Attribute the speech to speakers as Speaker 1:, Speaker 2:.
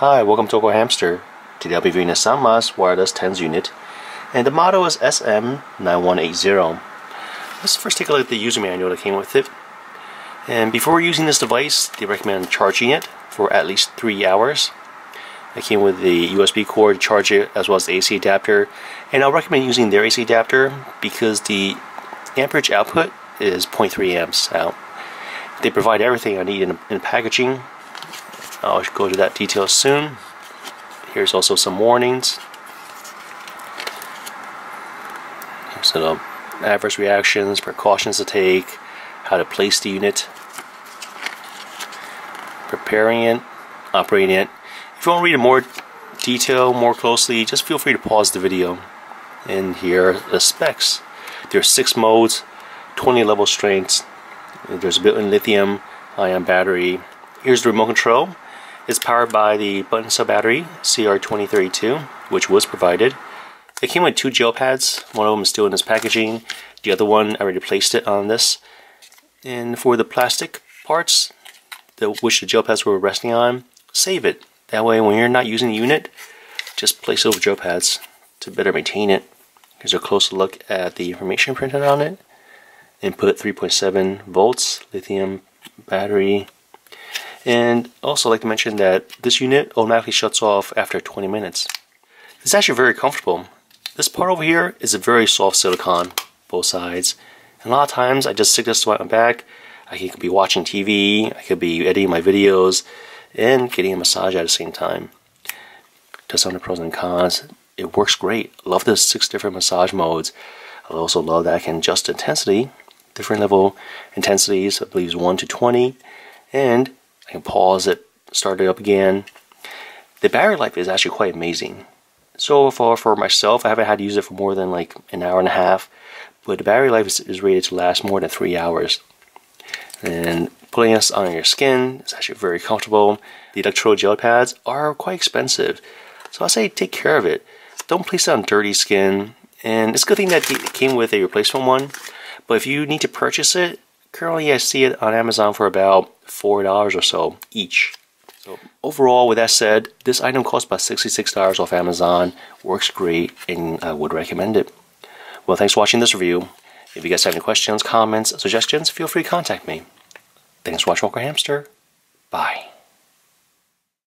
Speaker 1: Hi, welcome to Awkward Hamster. Today I'll be reviewing the Sunmas wireless TENS unit and the model is SM9180. Let's first take a look at the user manual that came with it. And before using this device, they recommend charging it for at least 3 hours. It came with the USB cord to charge it as well as the AC adapter. And I'll recommend using their AC adapter because the amperage output is 0.3 amps out. They provide everything I need in, in packaging I'll go to that detail soon. Here's also some warnings. The adverse reactions, precautions to take, how to place the unit, preparing it, operating it. If you want to read more detail, more closely, just feel free to pause the video. And here are the specs. There's six modes, 20 level strengths. There's a built-in lithium ion battery. Here's the remote control. It's powered by the button cell battery CR2032, which was provided. It came with two gel pads. One of them is still in this packaging. The other one, I already placed it on this. And for the plastic parts, the, which the gel pads were resting on, save it. That way, when you're not using the unit, just place it over gel pads to better maintain it. Here's a closer look at the information printed on it. Input 3.7 volts, lithium battery, and also I'd like to mention that this unit automatically shuts off after 20 minutes. It's actually very comfortable. This part over here is a very soft silicone, both sides. And a lot of times I just stick this to my back. I could be watching TV, I could be editing my videos, and getting a massage at the same time. Just on the pros and cons, it works great. Love the six different massage modes. I also love that I can adjust intensity, different level intensities, I believe 1 to 20, and I can pause it, start it up again. The battery life is actually quite amazing. So far for myself, I haven't had to use it for more than like an hour and a half, but the battery life is, is rated to last more than three hours. And putting this on your skin is actually very comfortable. The electro gel pads are quite expensive, so I say take care of it. Don't place it on dirty skin. And it's a good thing that it came with a replacement one. But if you need to purchase it, Currently, I see it on Amazon for about $4 or so each. So overall, with that said, this item costs about $66 off Amazon, works great, and I would recommend it. Well, thanks for watching this review. If you guys have any questions, comments, suggestions, feel free to contact me. Thanks for watching Awkward Hamster. Bye.